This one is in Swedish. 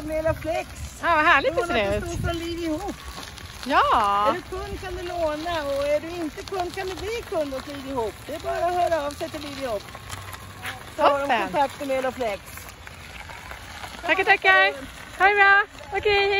på med Flex. Ja, vad härligt det ser ut. ut. stor från Liv ihop. Är du kund kan du låna och är du inte kund kan du bli kund hos Liv ihop. Det är bara att höra av sig till Liv ihop. Så har de kontakt med Ela Flex. tackar tackar. Ha det bra. Okej, okay, hej.